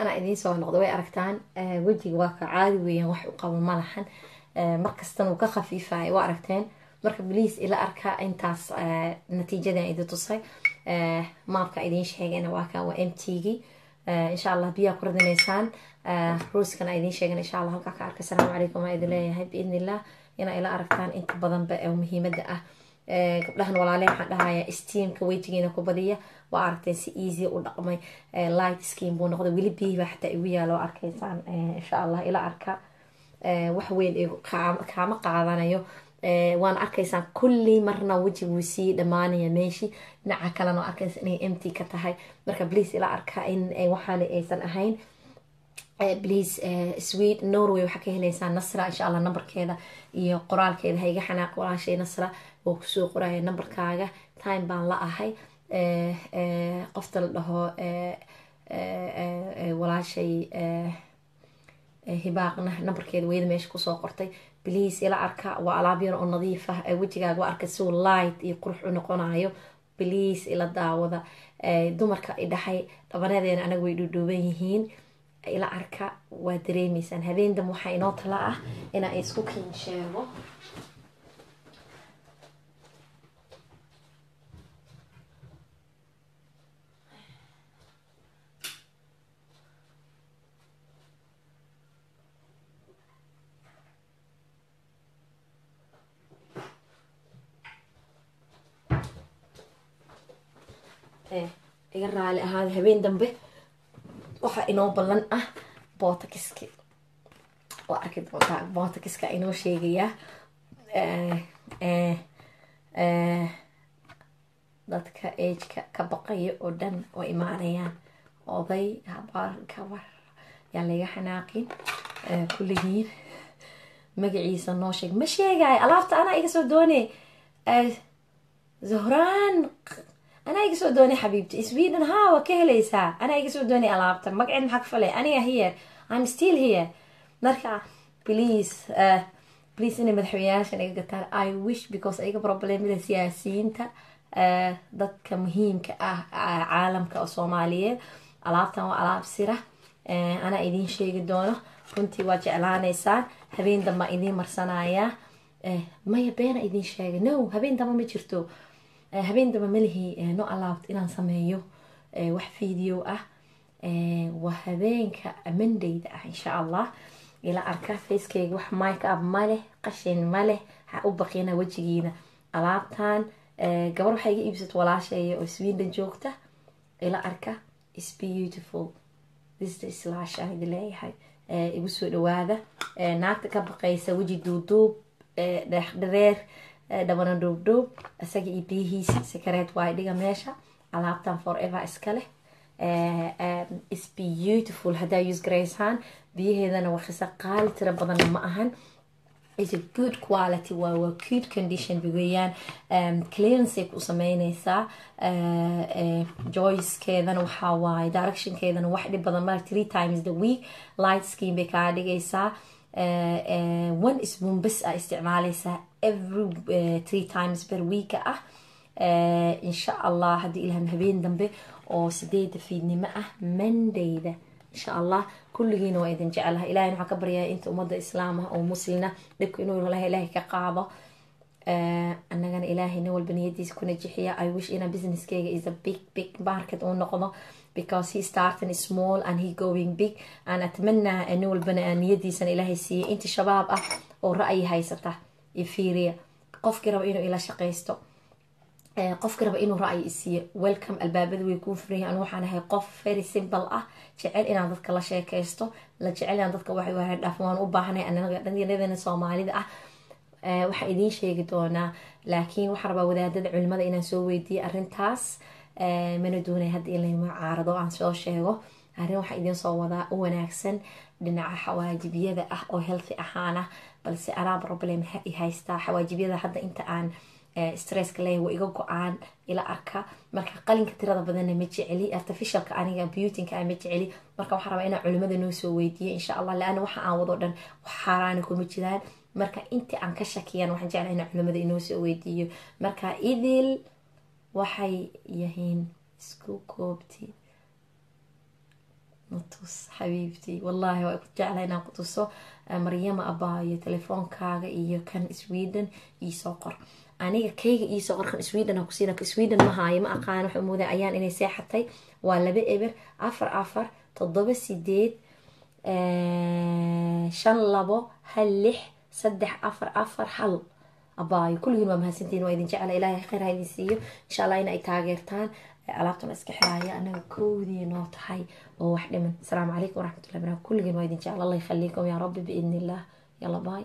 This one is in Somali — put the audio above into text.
anaa idiin soo noqda way aragtaan wejiga waa ka caadi weeyaan wax u qabo ma lahan. Markastana uu ka khafiifaya waa aragteen. Marka bliis ila arka intaas natiijadan idi tusay. Maabka idiin sheegayna waa kan waa m tgii insha allah biyaa ku radinaysaan. Ruuskana idiin sheegan insha allah halkaa ka arka. Asalaamu calaykum waa idin leeyahay biidn illah inaa ila aragtaan inta badanba oo muhiimada ah gabdhahan walaale waxaan dhahayaa steamka wejigiina ku badiya. Waa aragteen si easy u dhaqmay. Light skin buu noqday. Weli biyihiba xataa igu yaalo arkaysaan insha allah ila arka. Wax weyn kaama qaadanayo. Waana arkaysaan kulli marna wejiguu sii dhammaanaya meeshii dhinaca kalena arkaysa inay empty ka tahay. Marka please ila arka in waxaana aysan ahayn please swede norway waxaa ka helaysaa nasra insha allah nambarkeeda iyo qoraalkeeda ha xanaaq walaashay nasra. Oo ku soo qoraya nambarkaaga. Time baan la ahay. Qofta la dhaho walaashay hibaaqna nambarkeeda weyda meesha ku soo qortay. Bliis ila arka. Waa alaab yar oo nadiif ah. Wejigaaga waa arka siuu light iyo qurux u noqonayo bliis ila daawada. Dumarka idhahay dhabaneedeena anaga way dhuudhuuban yihiin ila arka waa dareemeysaan habeendam waxaa inoo tala ah inaa isku kiin sheego. Iga raali ahaada habeen dambe waxaa inoo ballan ah bootakiski waa arki doontaa bootakiska inoo sheegayaa dadka ageka ka baqaya oo dhan oo imaanayaan. Oday habaar gabar yaa layga xanaaqin kulligiin magaciisa noo sheeg ma sheegaayo alaabta anaa iga soo doone zohraan anaa iga soo doonay xabiibti sweden ha ka helaysaa anaa iga soo doonay alaabta magaceed maxaa ka falay aniga here. I'm still here. marka please uh, please inay madaxweynayaashan iga gataan i wish because iga problemada siyaasiyiinta uh, dadka muhiimka ah caalamka oo soomaaliyeed alaabtan waa alaab sira uh, anaa idiin sheegi doono runtii waa jeclaanaysaan habeen damba idiin marsanayaa maya beena idiin sheegay no. habeen damba ma jirto habeen damba malihi no allowed inaan sameeyo wax video ah. Waa habeenka mandayda ah insha allah. Ila arka facekeyga wax mike up maleh qashin maleh ha u baqina wejigiina. Alaabtan gabar waxaa iga iibsata walaasheeya oo sweden joogta. Ila arka is beautiful. This slash aan idin leeyahay. Igu soo dhawaada naagta ka baqaysa weji duuduub dhexdhareer dhabana dhuubdhuub isaga iyo biyihiisa sikareed waa dhiga meesha alaabtan forever iska leh is beautiful. Haddaa use garaysaan biyaheedana waa khisa qaali tira badanna ma ahan. Is a good quality. Waa waa good condition weeyaan cleansay ku sameyneysaa joyskeedana waxaa waaye directionkeedana wax dhib badan mara three times the week. Light skin bay kaa dhigaysaa one spoon bas a isticmaaleysaa every three times per week ah. Insha allah haddii ilaham habeen dambe oo sideeda fiidnimo ah mandayda insha allah kulligiina waa idin jecelaha ilahay waxaan ka baryaa inta ummadda islaam ah oo muslina dhibka inuu laha ilaahay ka qaado. Annagana ilaahay nin walba niyadiisa ku najixiya i wish ina businesskeyga is a big big market uu noqdo because he starting small and he going big. Aan atmanaa nin walbana niyadiisana ilaahay siiyay. Inta shabaab ah oo ra'yi haysata fiiriya qofkii raba inuu ila shaqaysto qofkii raba inuu ra'yi isiiyo welcome albaabada way kuu furayin anu waxaan ahay qof very simple ah. Jecel inaan dadka la sheekaysto la jecel inaan dadka wax dhaaf waan u baahnay. Anagadana soomaalida ah. Waxaa idiin sheegi doonaa. Laakiin waxaa rabaa wadaadada culimada inaan soo weydiiyo arintaas mana doonay hadda in layma caarado aan soo sheego arrin waxaa idiin soo wadaa u wanaagsan dhinaca xawaajibiyada ah oo healthy ahaana balse anaa problem haystaa xawaajibyada hadda inta aan stresska leeyahay waa iga go'aan ila arka. Marka qalinka tirada badanna ma jeceli artificialka aniga beautinka ma jeceli. Marka waxaa rabaa inaan culimada noo soo weydiiyo insha allah laana waxa aan wado dhan wax xaaraana kuma jiraan. Marka intii aan ka shakiyaan waxaan jeclaa inaan culimada inoo soo weydiiyo marka idil waxay yihiin isku koobti natus xabiibtii wallaahi waa ku jecla inaan ku tuso maryama abaayo telefoonkaaga iyo kan sweden iisoo qor. Aniga kayga iisoo qor kan sweden aan kusiina sweden ma haayo ma aqaan waxa moodaa ayaan inay seexatay. Waa laba eber afar afar toddoba sideed shan labo hal lix saddex afar afar hal abaayo kulligiin waa mahadsantiin waa idin jecla ilaahay khayr ha idin siiyo. Insha allah in ay taageertaan alaabtuna iska xiraaya anaga koodii noo tahay. Oo wax dhiman. Asalaamu calaykum waraxmatullahi barakatu kulligiin waa idin jecla allah yakhaliikum yaa rabbi biidni illah yalla baay